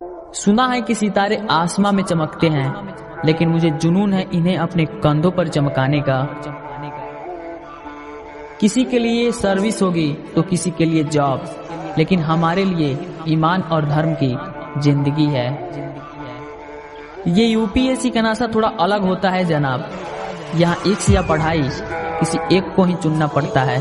सुना है कि सितारे आसमां में चमकते हैं, लेकिन मुझे जुनून है इन्हें अपने कंधों पर चमकाने का। किसी के लिए सर्विस होगी तो किसी के लिए जॉब, लेकिन हमारे लिए ईमान और धर्म की ज़िंदगी है। ये यूपीएससी का नासा थोड़ा अलग होता है जनाब। यहाँ एक से या पढ़ाई किसी एक को ही चुनना पड़ता है।